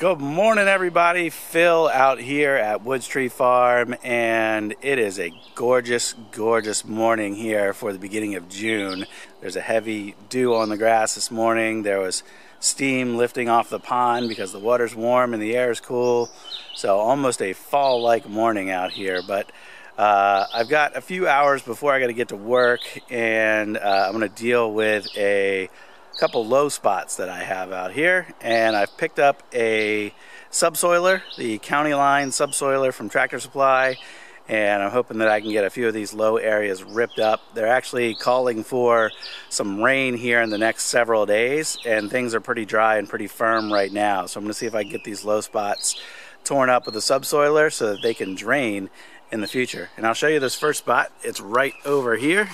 Good morning, everybody. Phil out here at Woods Tree Farm, and it is a gorgeous, gorgeous morning here for the beginning of June. There's a heavy dew on the grass this morning. There was steam lifting off the pond because the water's warm and the air is cool. So, almost a fall like morning out here. But uh, I've got a few hours before I got to get to work, and uh, I'm going to deal with a couple low spots that I have out here and I've picked up a subsoiler, the County Line subsoiler from Tractor Supply and I'm hoping that I can get a few of these low areas ripped up. They're actually calling for some rain here in the next several days and things are pretty dry and pretty firm right now. So I'm to see if I can get these low spots torn up with a subsoiler so that they can drain in the future. And I'll show you this first spot. It's right over here.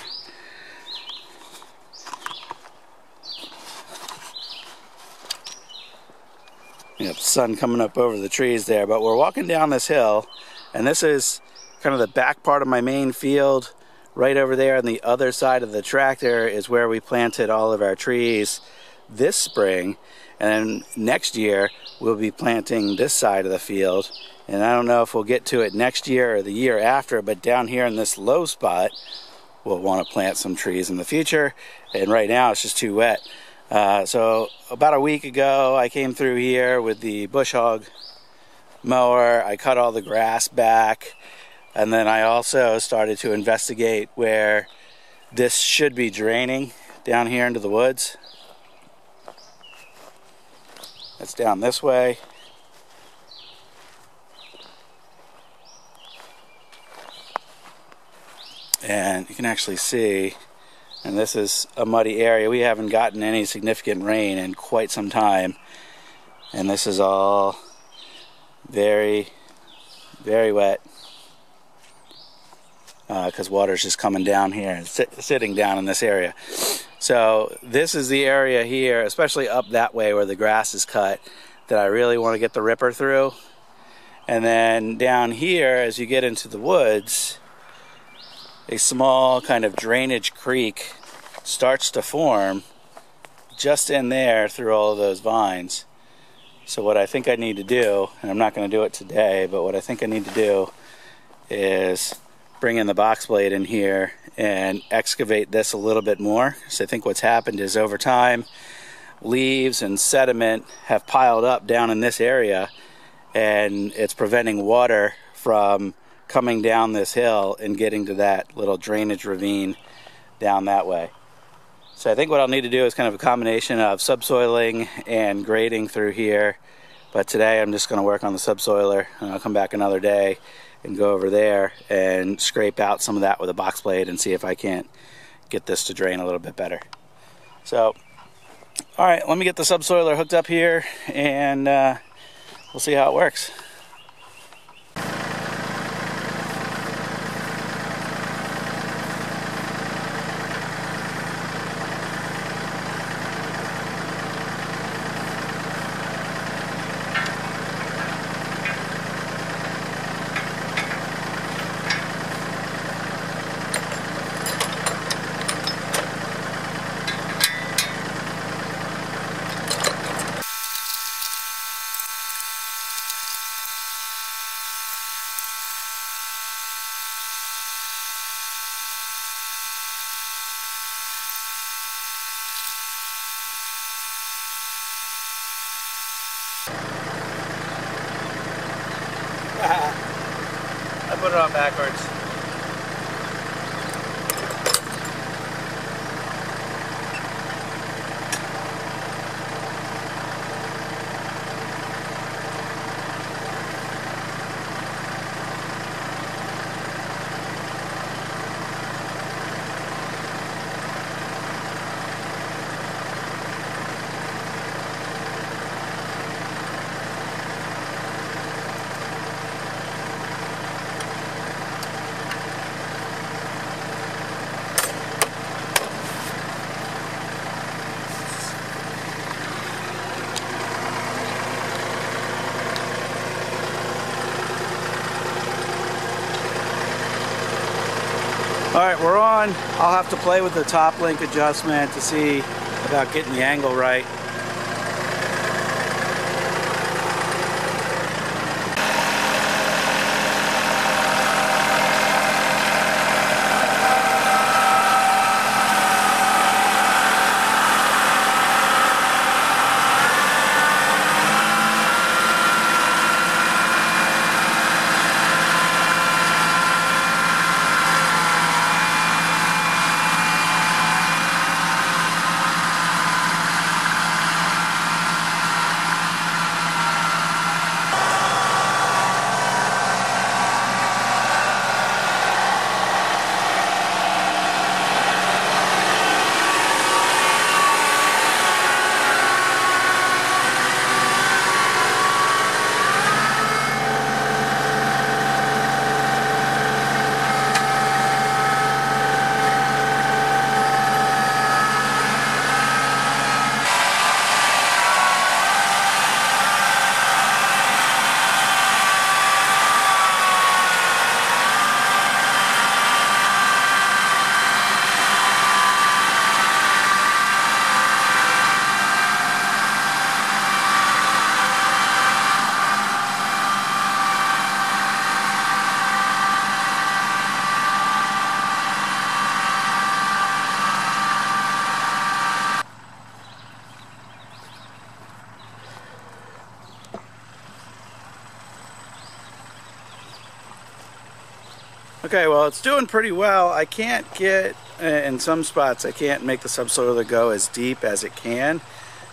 You know, sun coming up over the trees there. But we're walking down this hill, and this is kind of the back part of my main field. Right over there on the other side of the tractor is where we planted all of our trees this spring. And next year, we'll be planting this side of the field. And I don't know if we'll get to it next year or the year after, but down here in this low spot, we'll want to plant some trees in the future. And right now, it's just too wet. Uh, so about a week ago, I came through here with the bush hog mower. I cut all the grass back, and then I also started to investigate where this should be draining down here into the woods. It's down this way. And you can actually see and this is a muddy area. We haven't gotten any significant rain in quite some time. And this is all very, very wet because uh, water's just coming down here and sit, sitting down in this area. So this is the area here, especially up that way where the grass is cut, that I really want to get the ripper through. And then down here, as you get into the woods, a small kind of drainage creek starts to form just in there through all of those vines. So what I think I need to do, and I'm not going to do it today, but what I think I need to do is bring in the box blade in here and excavate this a little bit more. So I think what's happened is over time, leaves and sediment have piled up down in this area and it's preventing water from coming down this hill and getting to that little drainage ravine down that way. So I think what I'll need to do is kind of a combination of subsoiling and grading through here. But today I'm just going to work on the subsoiler and I'll come back another day and go over there and scrape out some of that with a box blade and see if I can't get this to drain a little bit better. So, all right, let me get the subsoiler hooked up here and uh, we'll see how it works. I put it on backwards. All right, we're on. I'll have to play with the top link adjustment to see about getting the angle right. Okay, well it's doing pretty well. I can't get, in some spots, I can't make the subsoiler go as deep as it can.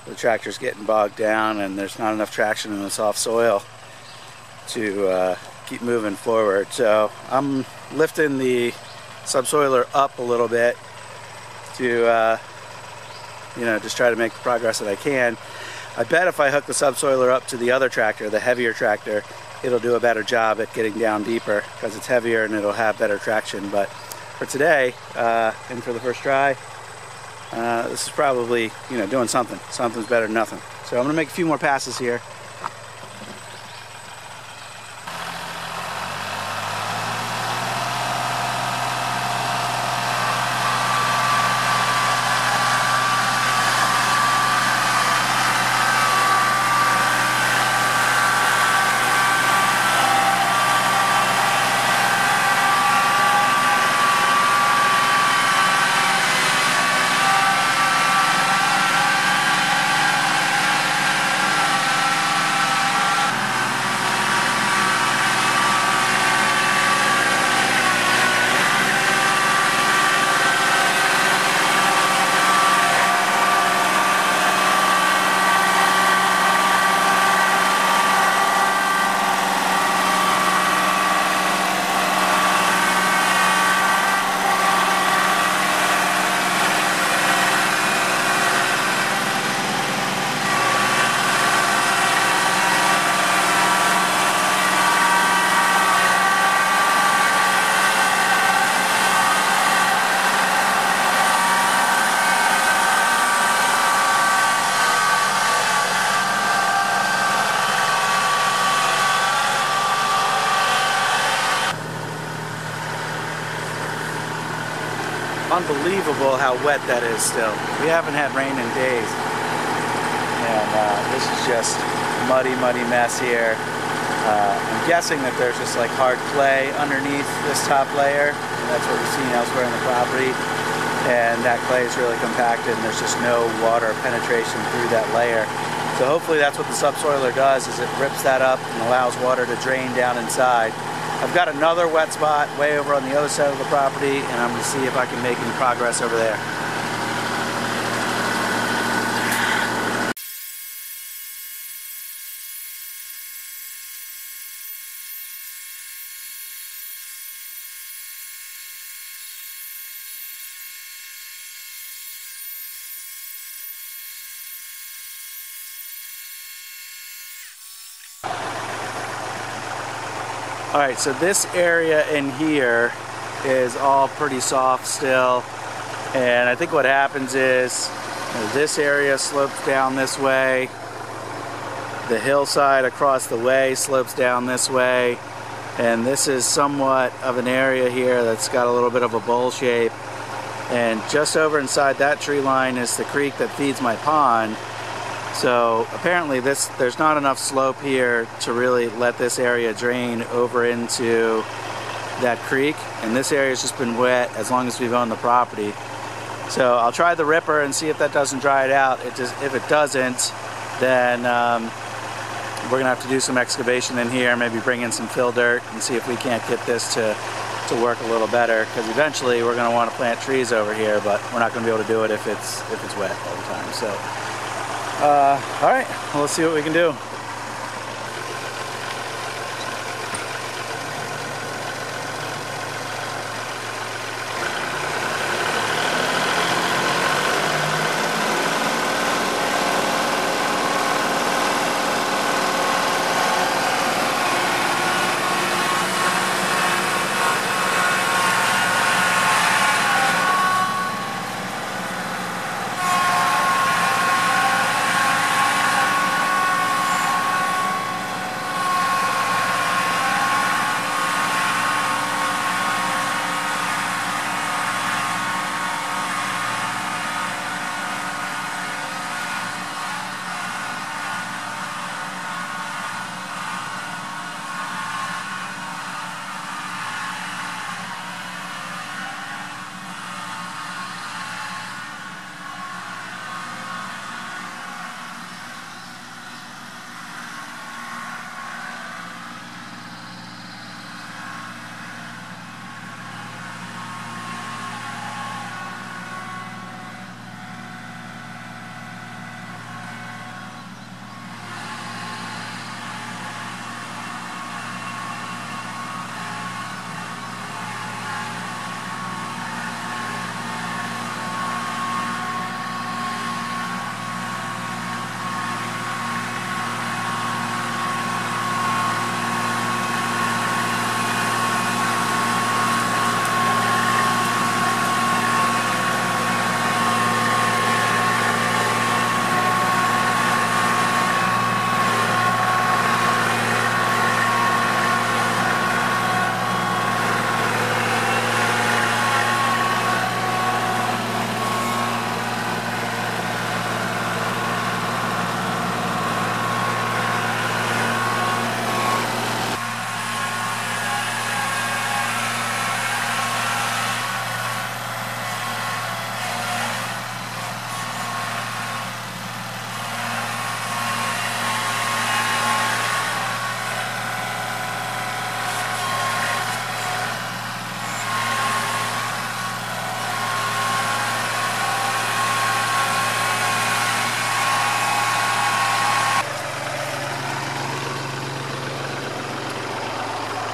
The tractor's getting bogged down and there's not enough traction in the soft soil to uh, keep moving forward. So I'm lifting the subsoiler up a little bit to, uh, you know, just try to make the progress that I can. I bet if I hook the subsoiler up to the other tractor, the heavier tractor, it'll do a better job at getting down deeper because it's heavier and it'll have better traction. But for today uh, and for the first try, uh, this is probably, you know, doing something. Something's better than nothing. So I'm gonna make a few more passes here. Unbelievable how wet that is still. We haven't had rain in days. And uh, this is just muddy, muddy mess here. Uh, I'm guessing that there's just like hard clay underneath this top layer. That's what we've seen elsewhere in the property. And that clay is really compacted and there's just no water penetration through that layer. So hopefully that's what the subsoiler does is it rips that up and allows water to drain down inside. I've got another wet spot way over on the other side of the property and I'm going to see if I can make any progress over there. All right, so this area in here is all pretty soft still. And I think what happens is this area slopes down this way. The hillside across the way slopes down this way. And this is somewhat of an area here that's got a little bit of a bowl shape. And just over inside that tree line is the creek that feeds my pond. So apparently this there's not enough slope here to really let this area drain over into that creek and this area has just been wet as long as we've owned the property. So I'll try the ripper and see if that doesn't dry it out. It if it doesn't, then um, we're gonna have to do some excavation in here, maybe bring in some fill dirt and see if we can't get this to, to work a little better because eventually we're gonna want to plant trees over here, but we're not gonna be able to do it if it's, if it's wet all the time. So. Uh, all right, well, let's see what we can do.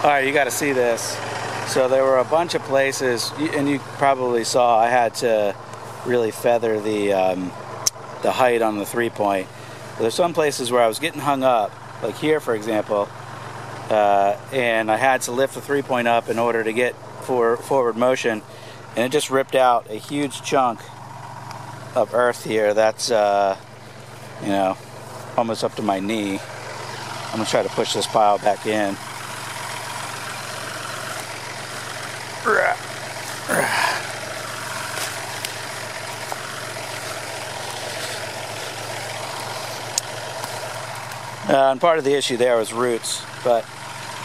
All right, you got to see this. So there were a bunch of places, and you probably saw I had to really feather the um, the height on the three point. But there's some places where I was getting hung up, like here, for example, uh, and I had to lift the three point up in order to get for forward motion, and it just ripped out a huge chunk of earth here. That's uh, you know almost up to my knee. I'm gonna try to push this pile back in. Uh, and part of the issue there was roots, but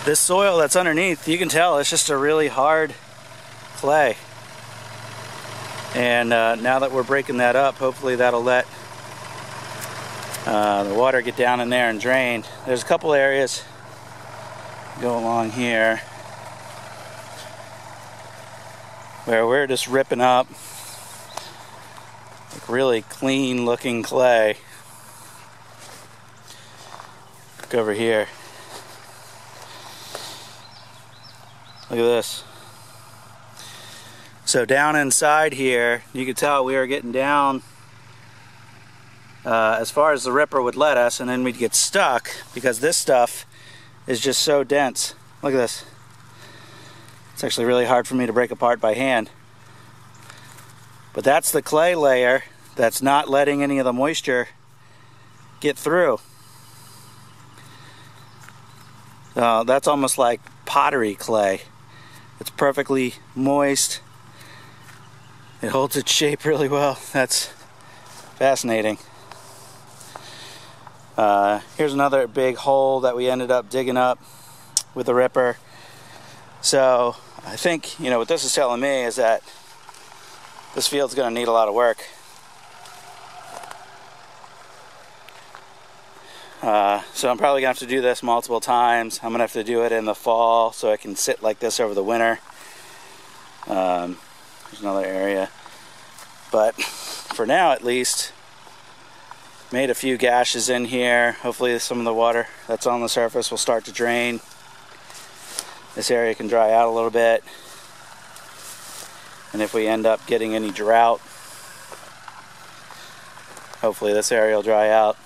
this soil that's underneath, you can tell it's just a really hard clay. And uh, now that we're breaking that up, hopefully that'll let uh, the water get down in there and drain. There's a couple areas go along here where we're just ripping up like really clean looking clay. Look over here. Look at this. So down inside here, you can tell we are getting down uh, as far as the ripper would let us, and then we'd get stuck because this stuff is just so dense. Look at this. It's actually really hard for me to break apart by hand. But that's the clay layer that's not letting any of the moisture get through. Uh, that's almost like pottery clay. It's perfectly moist. It holds its shape really well. That's fascinating. Uh, here's another big hole that we ended up digging up with the ripper. So I think, you know, what this is telling me is that this field's going to need a lot of work. Uh, so I'm probably to have to do this multiple times. I'm to have to do it in the fall so I can sit like this over the winter. Um, there's another area. But for now, at least, Made a few gashes in here. Hopefully some of the water that's on the surface will start to drain. This area can dry out a little bit. And if we end up getting any drought, hopefully this area will dry out.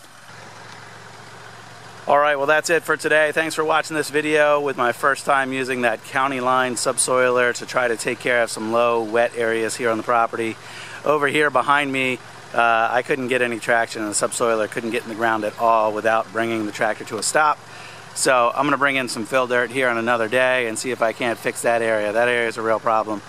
All right, well that's it for today. Thanks for watching this video with my first time using that county line subsoiler to try to take care of some low wet areas here on the property. Over here behind me, uh, I couldn't get any traction and the subsoiler couldn't get in the ground at all without bringing the tractor to a stop. So I'm going to bring in some fill dirt here on another day and see if I can't fix that area. That area is a real problem.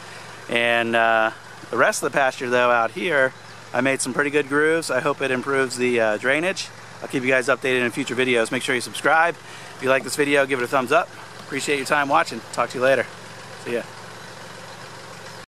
And uh, the rest of the pasture though out here, I made some pretty good grooves. I hope it improves the uh, drainage. I'll keep you guys updated in future videos. Make sure you subscribe. If you like this video, give it a thumbs up. Appreciate your time watching. Talk to you later. See ya.